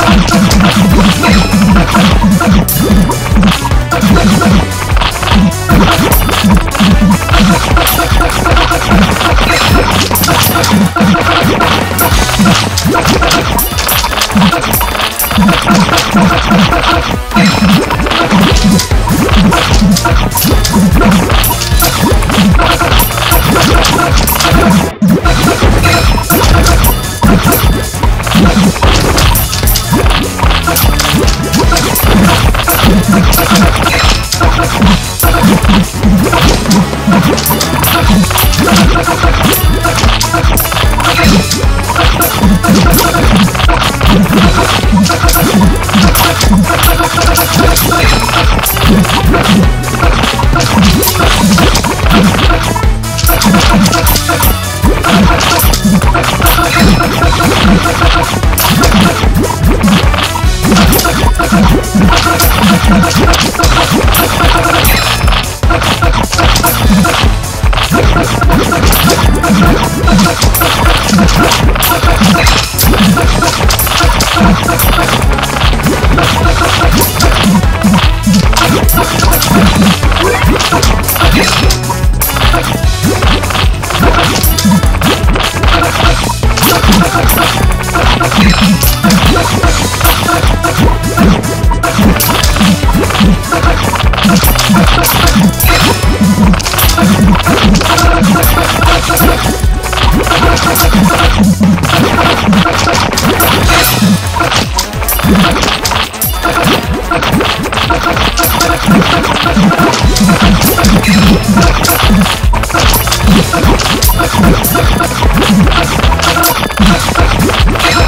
Let's go. Let's go.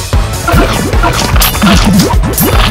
Yeah.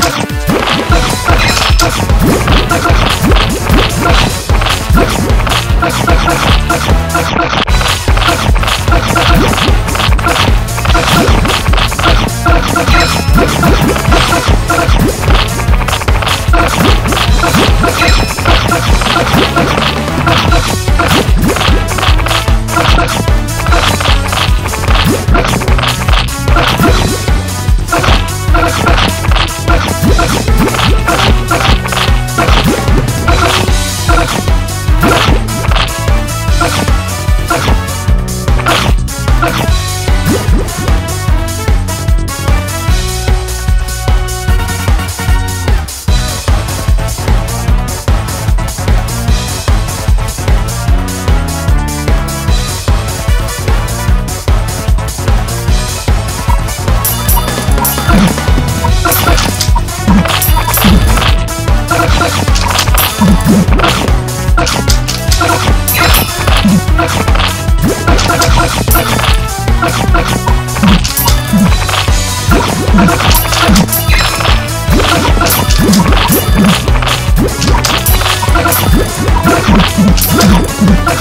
Let's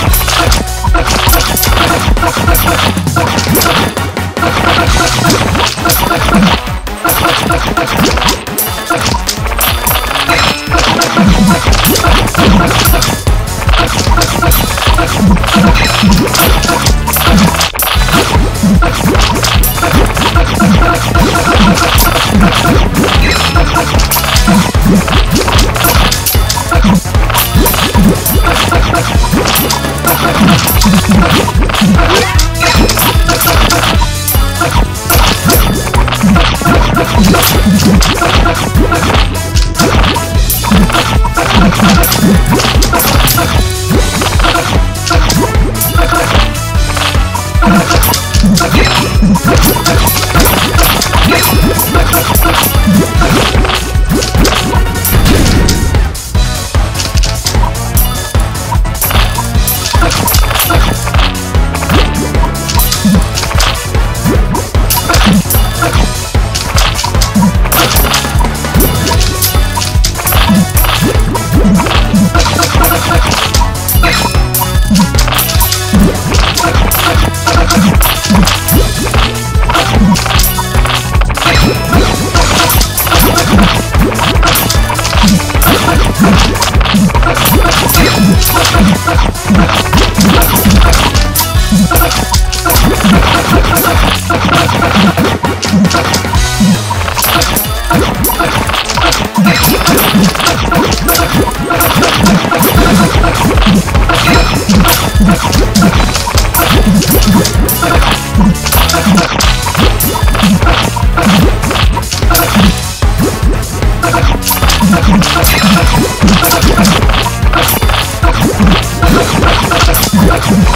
go. We'll be.